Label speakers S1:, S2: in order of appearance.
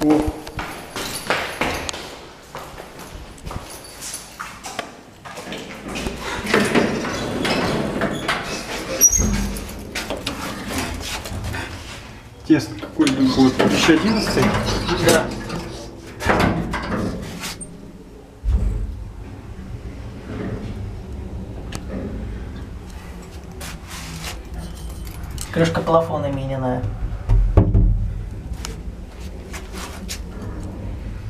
S1: О. Тест какой год? 2011?
S2: Да. Крышка плафона меняная.